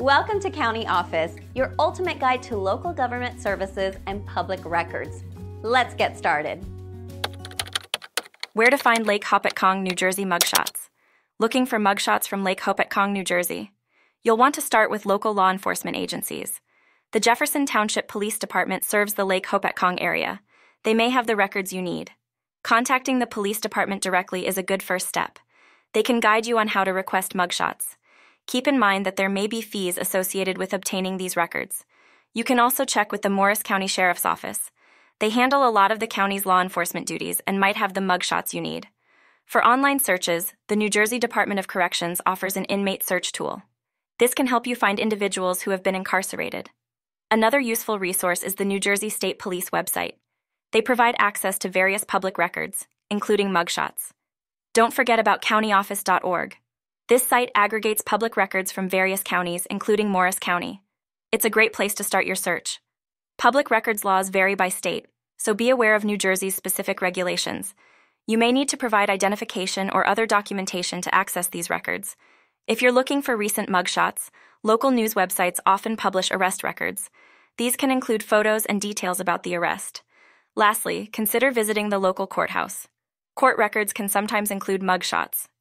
Welcome to County Office, your ultimate guide to local government services and public records. Let's get started. Where to find Lake Hopatcong, New Jersey mugshots. Looking for mugshots from Lake Hopatcong, New Jersey. You'll want to start with local law enforcement agencies. The Jefferson Township Police Department serves the Lake Hopatcong area. They may have the records you need. Contacting the police department directly is a good first step. They can guide you on how to request mugshots. Keep in mind that there may be fees associated with obtaining these records. You can also check with the Morris County Sheriff's Office. They handle a lot of the county's law enforcement duties and might have the mugshots you need. For online searches, the New Jersey Department of Corrections offers an inmate search tool. This can help you find individuals who have been incarcerated. Another useful resource is the New Jersey State Police website. They provide access to various public records, including mugshots. Don't forget about countyoffice.org. This site aggregates public records from various counties, including Morris County. It's a great place to start your search. Public records laws vary by state, so be aware of New Jersey's specific regulations. You may need to provide identification or other documentation to access these records. If you're looking for recent mugshots, local news websites often publish arrest records. These can include photos and details about the arrest. Lastly, consider visiting the local courthouse. Court records can sometimes include mugshots,